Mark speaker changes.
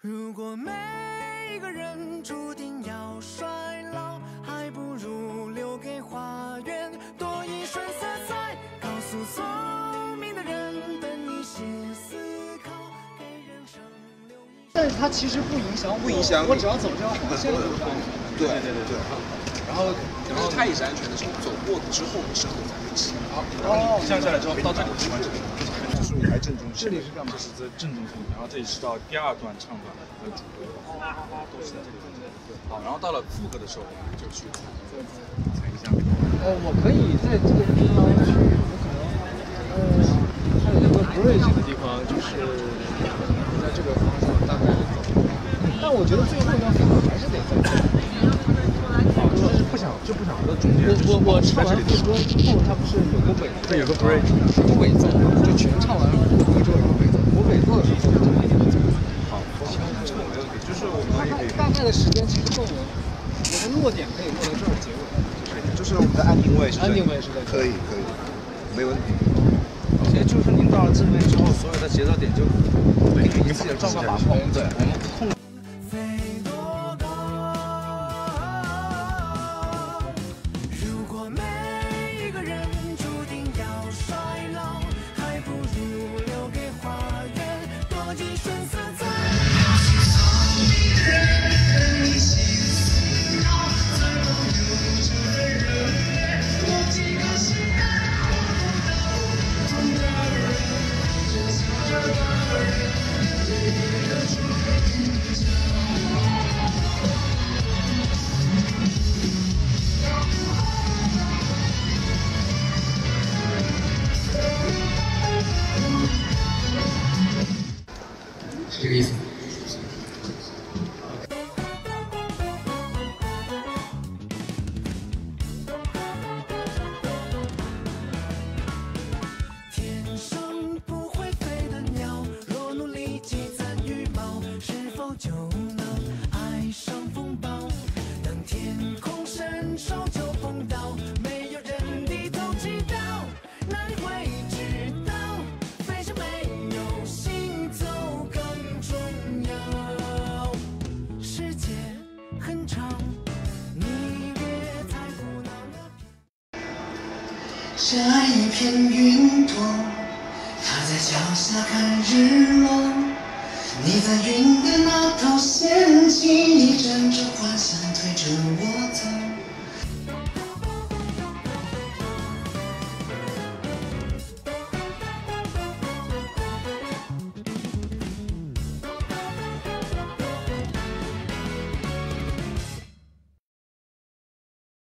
Speaker 1: 如果每个人注定要衰老，还不如留给花园多一瞬色彩。告诉聪明的人，等一些思考，给人生留一。
Speaker 2: 但是它其实不影响我，
Speaker 3: 不影响
Speaker 2: 我只要走这条黄线就是安全的。
Speaker 3: 对对对对。
Speaker 4: 然后，然后它也是安全的，是你走过之后的时候才会起。好，
Speaker 2: 哦，
Speaker 5: 降下来之后到这里地方这里，
Speaker 3: 就是你还正中
Speaker 2: 这里是干嘛？
Speaker 5: 这是这正中心，然后这里是到第二段唱段和主歌，都是在这里。好，然后到了副歌的时候，我们就去踩踩一下。
Speaker 2: 呃，我可以在这个地方去，我可能，呃，它有一个 bridge 的地方，就是在这个方向大概走。但我觉得最后一段副歌还是得在这里。
Speaker 5: 想就不想在中间。
Speaker 2: 我我我唱完副歌之后，它不是有个尾，
Speaker 5: 对，有个 bridge，
Speaker 2: 有个尾奏，就全唱完副歌之后有个尾奏。我尾奏的时候就一个走。
Speaker 5: 好，行，这个没问题，就是我们可以
Speaker 2: 大概的时间其实够我，我的落点可以落在这儿结尾。
Speaker 3: 就是我们的安定位是
Speaker 2: 安定位是在这
Speaker 3: 可以可以，没问题。
Speaker 4: 其实就是您到了这边之后，所有的节奏点就根据你自己的状况把控。对，我们
Speaker 1: 园多几手就碰到，没有人低头祈祷，那你会知道，飞翔没有行走更重要。世界很长，你别太苦恼了。
Speaker 6: 深爱一片云朵，它在脚下看日落。你在云的那头掀起一阵阵幻想，推着我